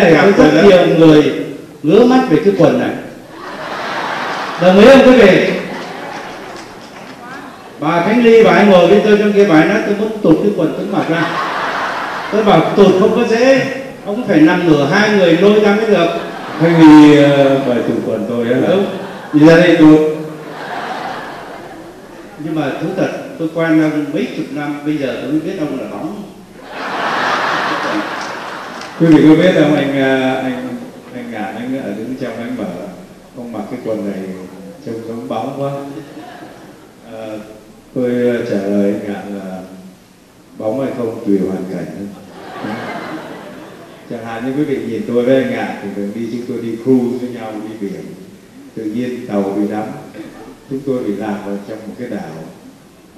này có rất nhiều người ngứa mắt về cái quần này. Đồng ý không quý vị? Bà khánh ly bà ấy ngồi bên tôi trong kia bà ấy nói tôi muốn tụt cái quần tôi mặc ra. Tôi bảo tụt không có dễ ông phải nằm nửa hai người lôi ra mới được. Thay vì uh, bài tủ quần tôi á là Đúng. đi ra đây tụt. Nhưng mà thú thật tôi quen ông mấy chục năm bây giờ tôi mới biết ông là bóng quý vị có biết không? Anh à, anh anh ngạn anh ở đứng trong anh bảo ông mặc cái quần này trông giống bóng quá. À, tôi à, trả lời anh ngạn là bóng hay không tùy hoàn cảnh chẳng hạn như quý vị nhìn tôi với anh ngạn thì thường đi chúng tôi đi cruise với nhau đi biển. Tự nhiên tàu bị đắm. Chúng tôi bị lạc vào trong một cái đảo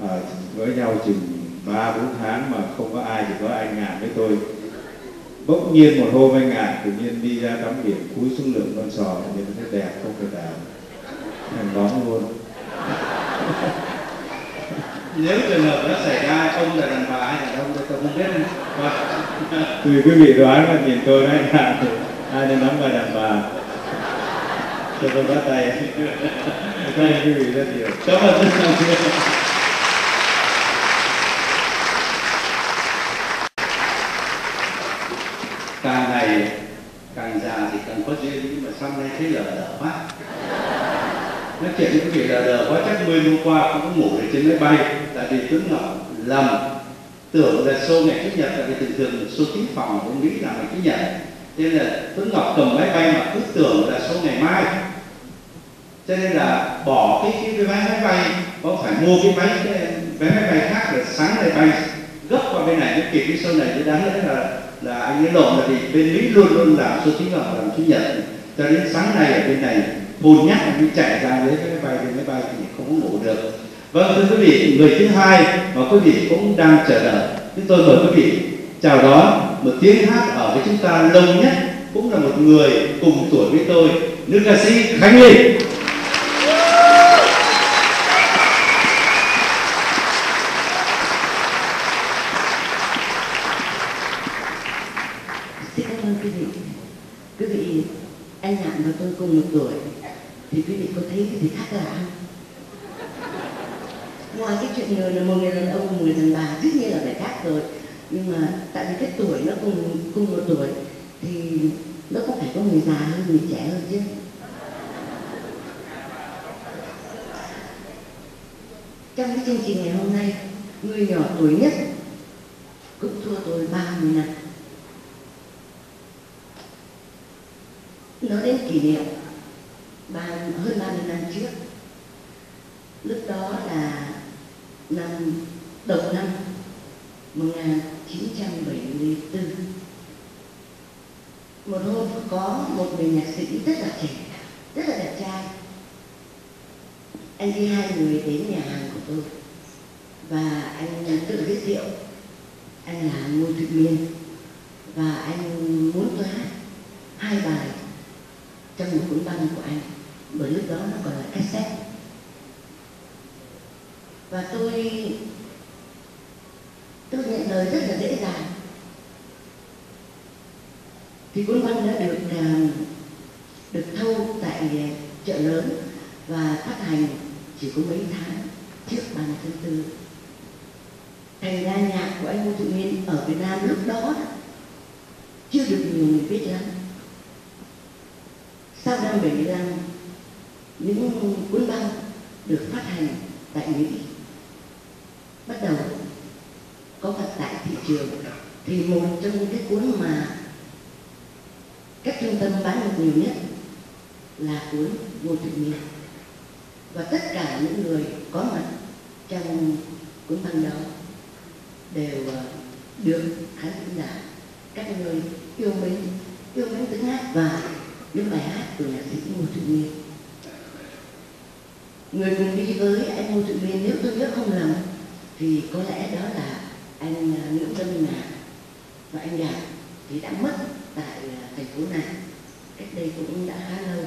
à, với nhau chừng ba bốn tháng mà không có ai chỉ có anh ngạn với tôi bỗng nhiên một hôm anh ngạn tự nhiên đi ra tắm biển cúi xuống lượng con sò nhìn thấy đẹp không phải đảo thành bóng luôn nếu trường hợp nó xảy ra ông là đàn bà hay là ông tôi không biết tùy quý vị đoán mà nhìn tôi ngạn thì ai nên nắm vai đàn bà. Cho tôi bắt tay. Cảm ơn quý vị rất nhiều. Cảm ơn. rất nhiều càng ngày càng già thì càng có nay thấy lờ đờ quá. Nói chuyện những quý vị lờ đờ quá chắc mươi hôm qua cũng có ngủ ở trên máy bay. Tại vì tuấn ngọc lầm tưởng là show ngày chủ nhật tại vì thường thường show chính phòng cũng nghĩ là ngày chủ nhật. Cho nên là tuấn ngọc cầm máy bay mà cứ tưởng là số ngày mai. Cho nên là bỏ cái cái, cái vé máy bay có phải mua cái máy cái vé máy bay khác để sáng nay bay gấp qua bên này mới kịp cái show này. Chứ đáng lẽ là là anh ấy lộn là vì bên mỹ luôn luôn làm số chính ngọc làm chủ nhật cho đến sáng nay ở bên này hồn nhắc anh mới chạy ra lấy cái máy bay, thì máy bay thì không có ngủ được. Vâng thưa quý vị, người thứ hai mà quý vị cũng đang chờ đợi. Chúng tôi mời quý vị chào đón một tiếng hát ở với chúng ta lâu nhất, cũng là một người cùng tuổi với tôi, nữ ca sĩ khánh ly Xin cảm ơn quý vị. Quý vị, anh Ngạn và tôi cùng một tuổi, thì quý vị có thấy cái gì khác lạ? Ngoài cái chuyện người là một người đàn ông, một người đàn bà, tất nhiên là phải khác rồi. Nhưng mà tại vì cái tuổi nó cùng cùng một tuổi, thì nó có phải có người già hơn, người trẻ hơn chứ. Trong cái chương trình ngày hôm nay, người nhỏ tuổi nhất cũng thua tôi 30 năm. nói đến kỷ niệm ba, hơn 30 năm trước. Lúc đó là năm đầu năm 1974 một hôm có một người nhạc sĩ rất là trẻ rất là đẹp trai. Anh đi hai người đến nhà hàng của tôi và anh tự giới thiệu. Anh là ngô thụy miên và anh muốn tôi hát hai bài trong một cuốn băng của anh bởi lúc đó nó còn là cassette và tôi tôi nhận lời rất là dễ dàng. Thì cuốn văn đã được à, được thâu tại à, chợ lớn và phát hành chỉ có mấy tháng trước 30 tháng tư. Thành ra nhạc của anh Ngô Thụy Nguyên ở Việt Nam lúc đó chưa được nhiều người biết lắm. Sau năm 75 những cuốn băng được phát hành tại Mỹ. Bắt đầu có mặt tại thị trường thì một trong những cái cuốn mà các trung tâm bán được nhiều nhất là cuốn vô Thụy Miên và tất cả những người có mặt trong cuốn băng đó đều ờ, được khán giả các người yêu mến yêu mến tiếng hát và những bài hát của nhạc sĩ Ngô Thụy Miên người cùng đi với anh Ngô Thụy Miên nếu tôi nhớ không lầm, thì có lẽ đó là anh à, Nguyễn Văn Ngà và anh Đạt thì đã mất tại à, thành phố này. Cách đây cũng đã khá lâu.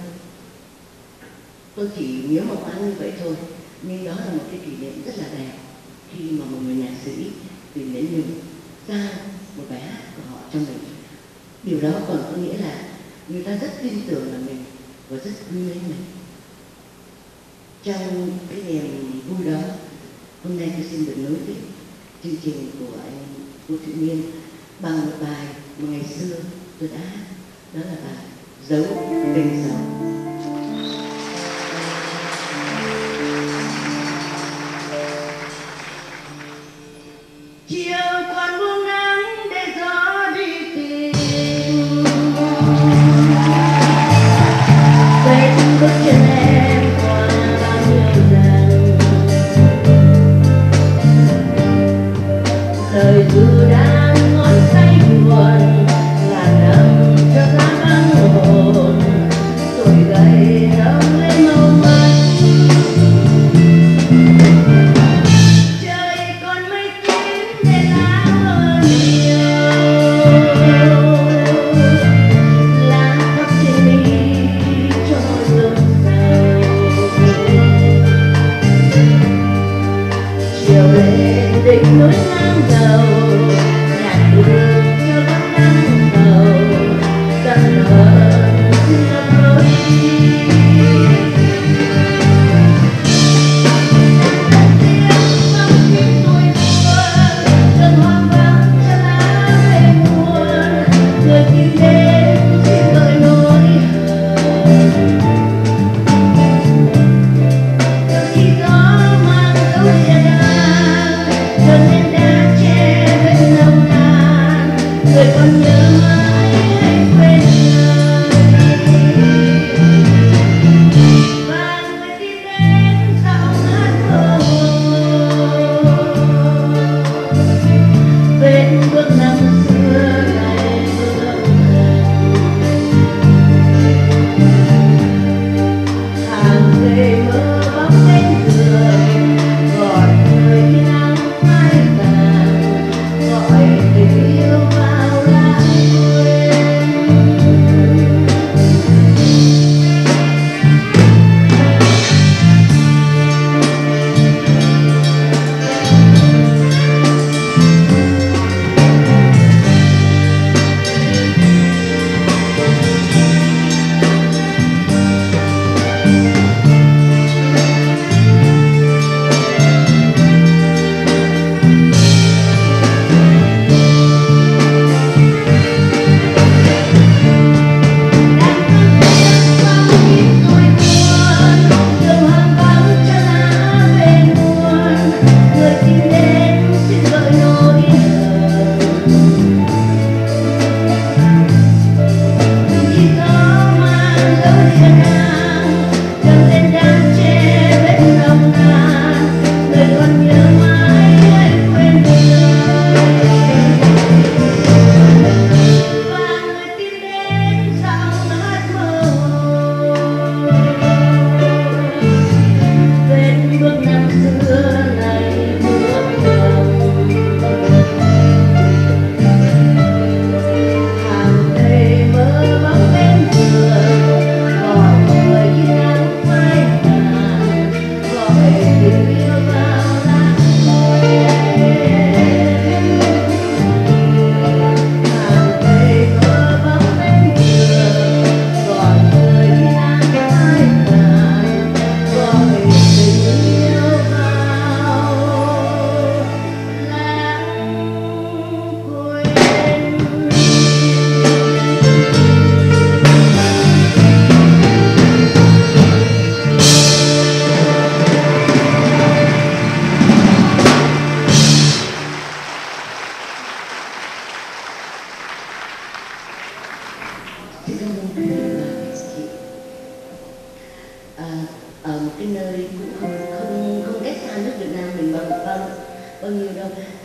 Tôi chỉ nhớ một anh như vậy thôi, nhưng đó là một cái kỷ niệm rất là đẹp. Khi mà một người nhạc sĩ tìm đến những ra một bài hát của họ cho mình. Điều đó còn có nghĩa là người ta rất tin tưởng là mình và rất quý mến mình trong cái niềm vui đó, hôm nay tôi xin được nối tiếp chương trình của anh Vũ Thị Miên bằng một bài mà ngày xưa tôi đã hát đó là bài dấu tình dấu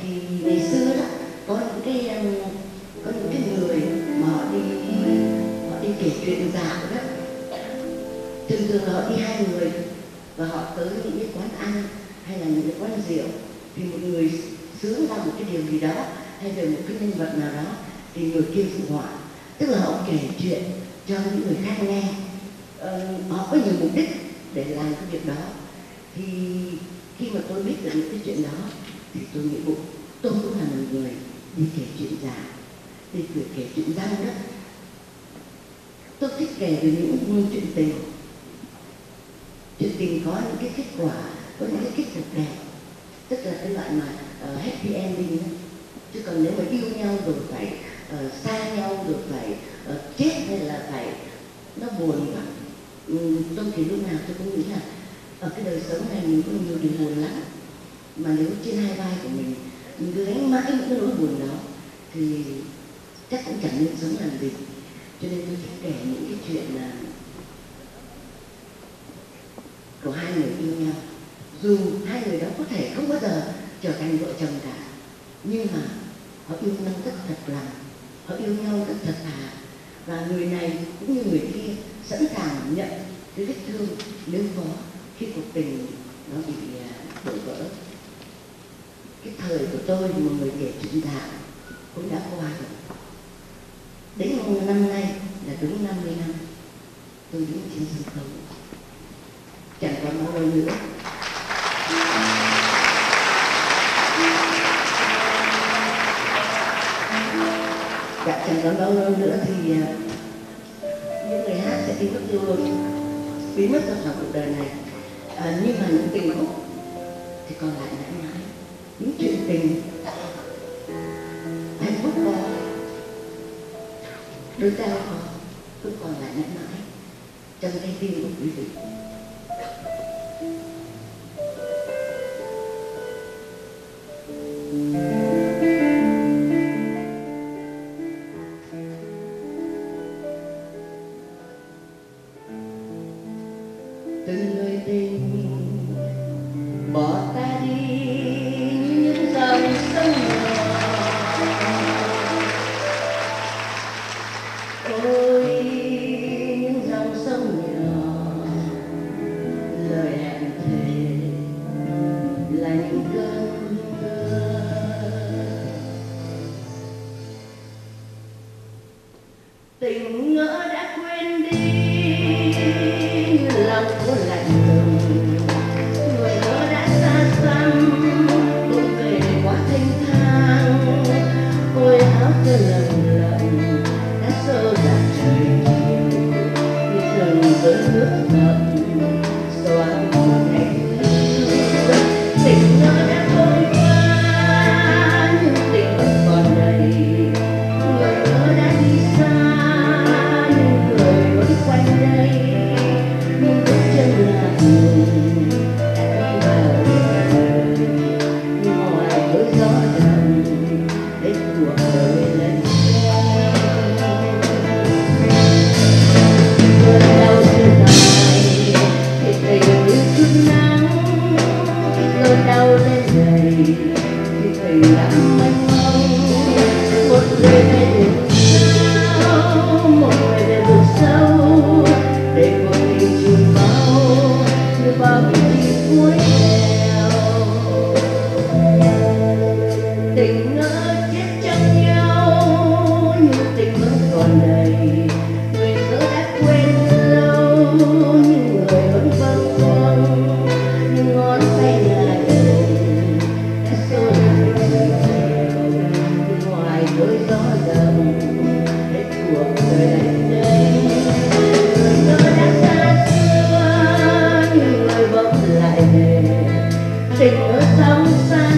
thì ngày xưa đó có những cái um, có những cái người mà họ đi họ đi kể chuyện dạo đó. Thường thường là họ đi hai người và họ tới những cái quán ăn hay là những cái quán rượu. Thì một người sướng ra một cái điều gì đó hay về một cái nhân vật nào đó thì người kia phụ họa. Tức là họ kể chuyện cho những người khác nghe. Ờ, họ có nhiều mục đích để làm cái việc đó. Thì khi mà tôi biết được những cái chuyện đó thì tôi nghĩ bụng tôi cũng là một người đi kể chuyện giả đi kể, kể chuyện răng đó tôi thích kể về những chuyện tình. Chuyện tình có những cái kết quả có những cái kết cục đẹp. Tức là cái loại mà uh, happy ending đó. chứ còn nếu mà yêu nhau rồi phải uh, xa nhau rồi phải uh, chết hay là phải nó buồn quá. Um, tôi thì lúc nào tôi cũng nghĩ là ở cái đời sống này mình có nhiều điều buồn lắm mà nếu trên hai vai của mình mình cứ gánh mãi những cái nỗi buồn đó, thì chắc cũng chẳng nên sống làm gì. Cho nên tôi sẽ kể những cái chuyện là của hai người yêu nhau. Dù hai người đó có thể không bao giờ trở thành vợ chồng cả, nhưng mà họ yêu nhau rất thật lòng, họ yêu nhau rất thật thà. Và người này cũng như người kia sẵn sàng nhận cái vết thương nếu có khi cuộc tình nó bị à, đổ vỡ cái thời của tôi một người nghệ trịnh đạo cũng đã qua rồi. Đến năm nay là đúng 50 năm tôi đứng trên sân khấu. Chẳng còn bao lâu nữa. Dạ chẳng còn bao lâu nữa thì à, những người hát sẽ đi mất luôn. Biến mất ra khỏi cuộc đời này. À, nhưng mà những tình khúc thì còn lại mãi mãi những chuyện tình. Hạnh phúc có đôi ta có cứ còn lại mãi mãi trong trái tim của quý vị. Ở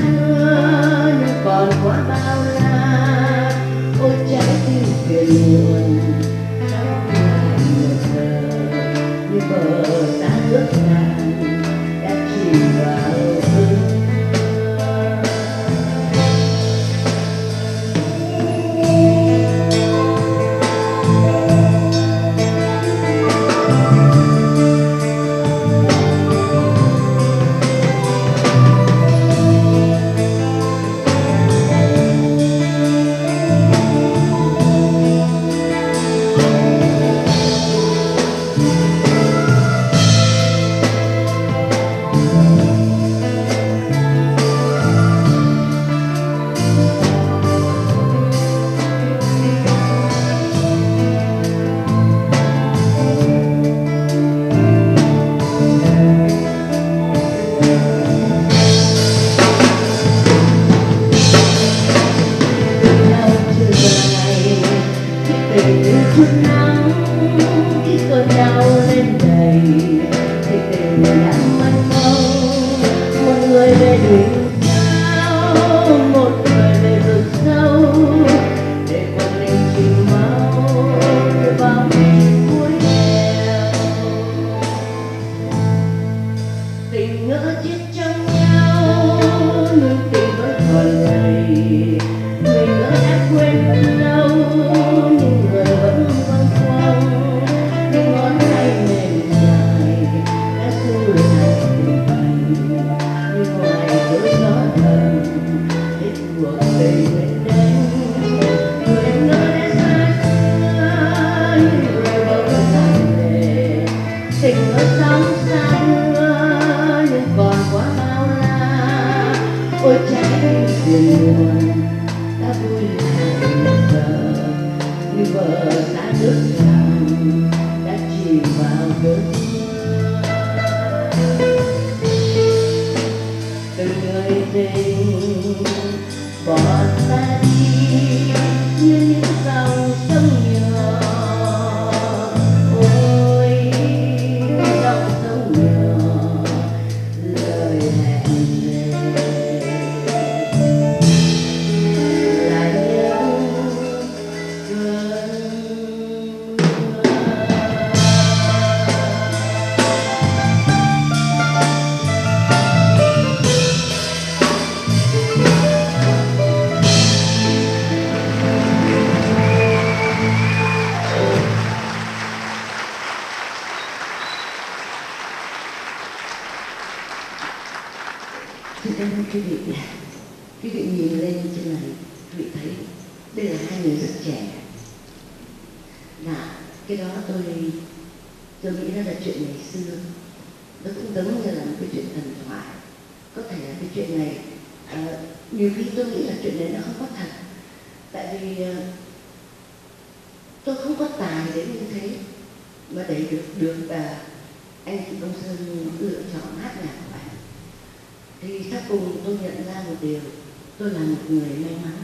là một người may mắn.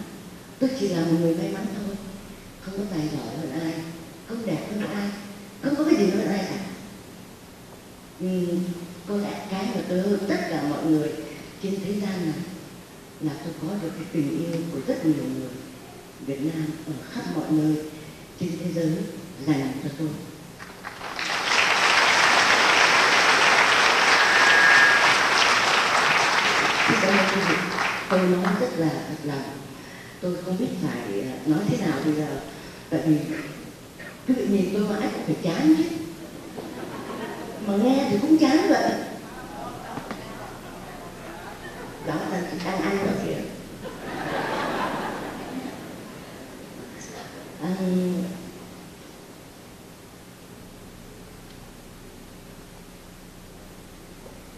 Tôi chỉ là một người may mắn thôi. Không có tài giỏi hơn ai không đẹp hơn ai không có cái gì hơn ai cả. Ừ, có lẽ cái mà tôi hơn tất cả mọi người trên thế gian này là tôi có được cái tình yêu của rất nhiều người Việt Nam ở khắp mọi nơi trên thế giới dành cho tôi. Thank you tôi nói rất là thật lòng tôi không biết phải ờ, nói thế nào bây giờ. Tại vì cứ tự nhiên tôi mãi cũng phải chán chứ. Mà nghe thì cũng chán vậy. Đó là đang ăn đó kìa. À,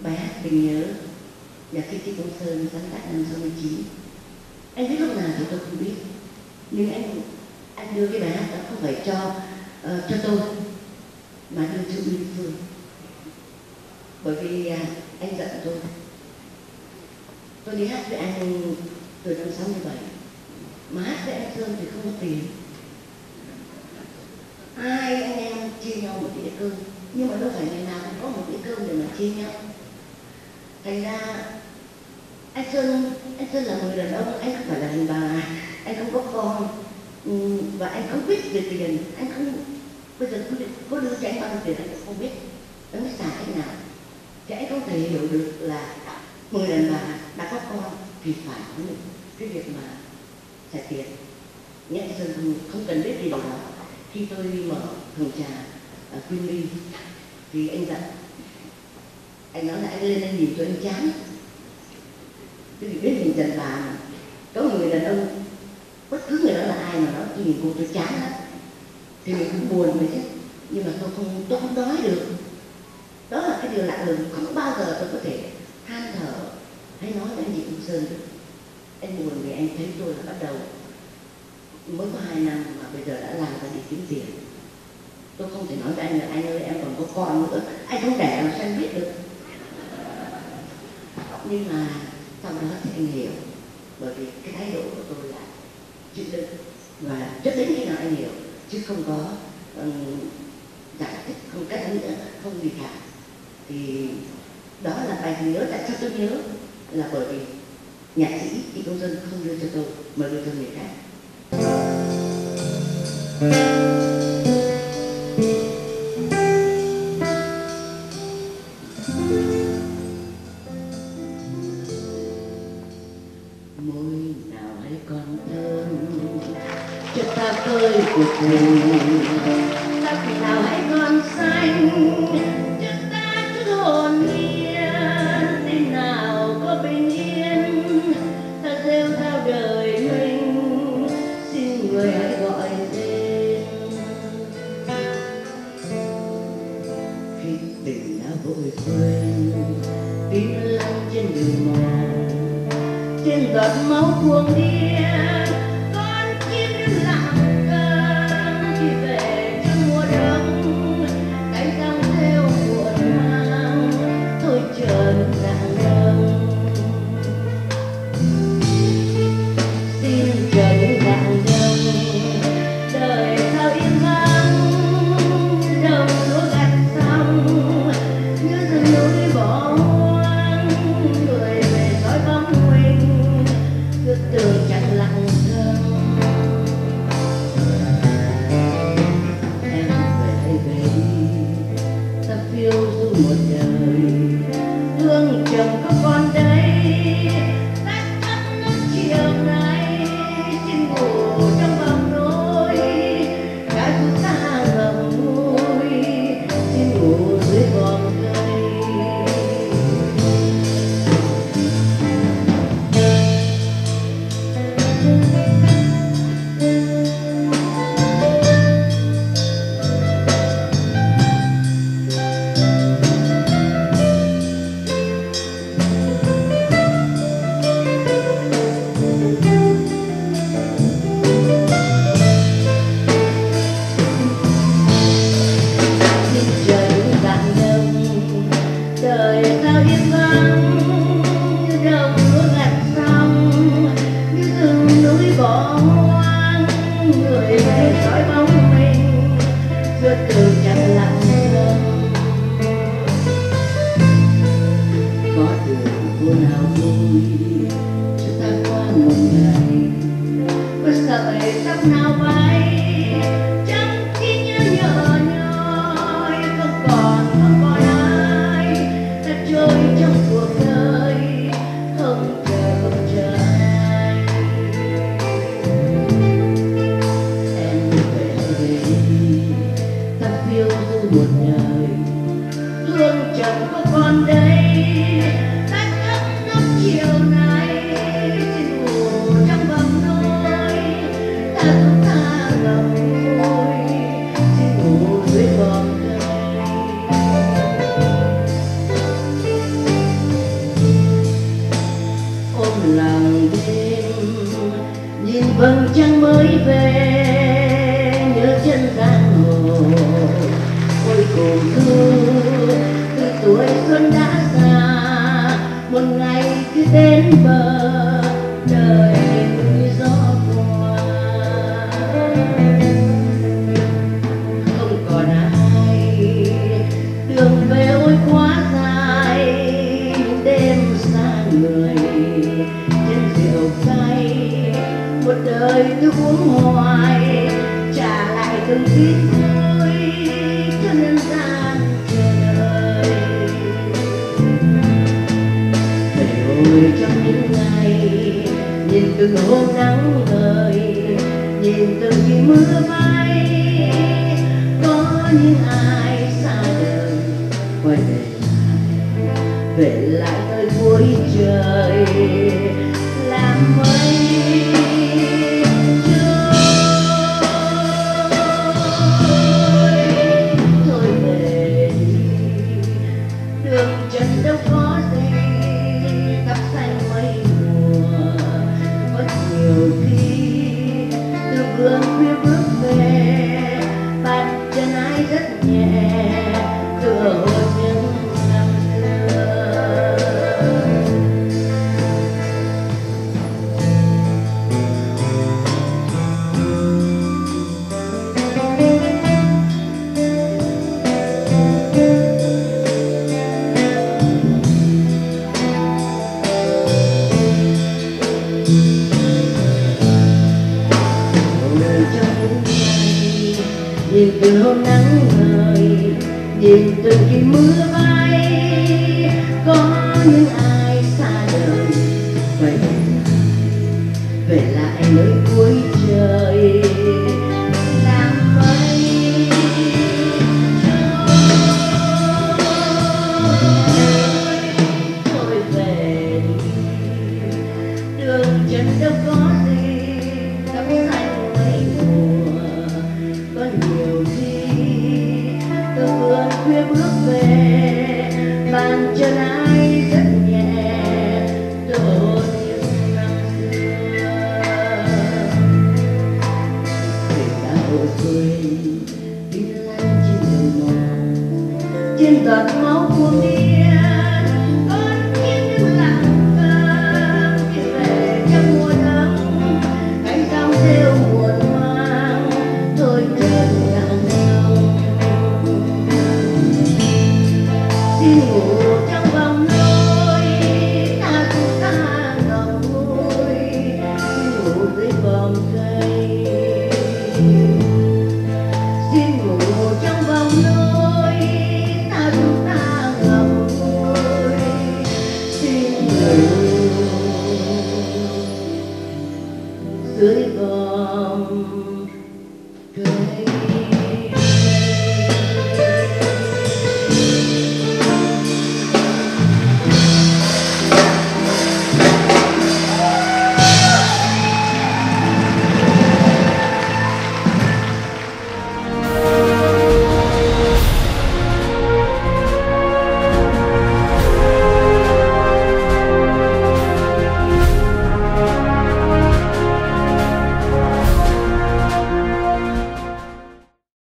bài hát tình nhớ là khi Thích Công Sơn sáng tác năm 69 anh biết lúc nào thì tôi không biết. Nhưng anh anh đưa cái bài hát đó không phải cho uh, cho tôi mà đưa cho Minh Phương. Bởi vì uh, anh giận tôi. Tôi đi hát với anh từ năm 67 mà hát với anh Phương thì không có tiền. Hai anh em chia nhau một đĩa cơm. Nhưng mà đâu phải ngày nào cũng có một đĩa cơm để mà chia nhau. Thành ra anh sơn anh sơn là người đàn ông anh không phải là đàn bà. Anh không có con. Ừ, và anh không biết về tiền. Anh không bây giờ có, có đưa cho bao nhiêu tiền anh cũng không biết. Nó mới xài thế nào. Trẻ anh không thể hiểu được là người đàn bà đã có con thì phải có những cái việc mà trả tiền. Nhé sơn không, không cần biết gì điều đó khi tôi mở thường trà ở Queen Lee thì anh dặn anh nói là anh lên anh nhìn tôi anh chán cái vị biết nhìn tình bạn có người đàn ông, bất cứ người đó là ai mà đó nhìn cô tôi chán lắm. Thì mình cũng buồn rồi chứ nhưng mà tôi không tôi không nói được. Đó là cái điều lạ lùng không bao giờ tôi có thể than thở hay nói với anh chị Trung Sơn được. Anh buồn vì anh thấy tôi là bắt đầu, mới có hai năm mà bây giờ đã làm ra đi kiếm tiền. Tôi không thể nói với anh là, anh ơi, em còn có con nữa, anh không đẻ làm sao biết được. Nhưng mà sau đó thì sẽ hiểu, bởi vì cái thái độ của tôi là chịu đựng và chấp đến khi nào anh hiểu chứ không có um, giải thích không cách nữa không gì cả. Thì đó là bài thầy nhớ tại sao tôi nhớ? Là bởi vì nhạc sĩ y công dân không đưa cho tôi mà đưa cho người khác. Senhor. Đường chân đâu có gì